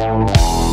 Música